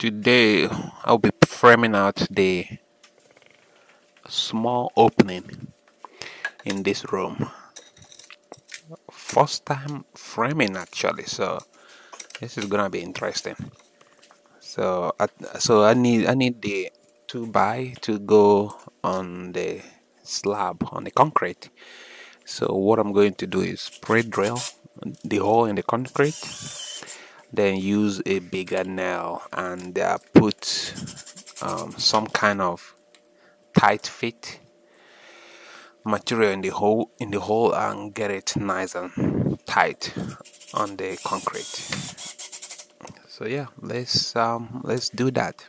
today I'll be framing out the small opening in this room. First time framing actually so this is gonna be interesting. So I, so I need I need the 2 by to go on the slab on the concrete. So what I'm going to do is pre-drill the hole in the concrete then use a bigger nail and uh, put um, some kind of tight fit material in the hole in the hole and get it nice and tight on the concrete. So yeah let's um, let's do that